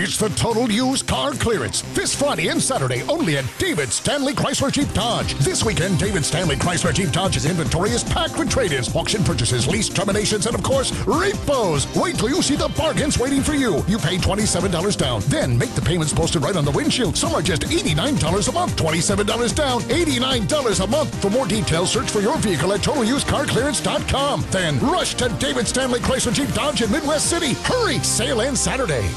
It's the total used car clearance this Friday and Saturday only at David Stanley Chrysler Jeep Dodge. This weekend, David Stanley Chrysler Jeep Dodge's inventory is packed with trade-ins, auction purchases, lease terminations, and of course, repos. Wait till you see the bargains waiting for you. You pay $27 down, then make the payments posted right on the windshield. Some are just $89 a month. $27 down, $89 a month. For more details, search for your vehicle at TotalUsedCarClearance.com. Then rush to David Stanley Chrysler Jeep Dodge in Midwest City. Hurry! Sale ends Saturday.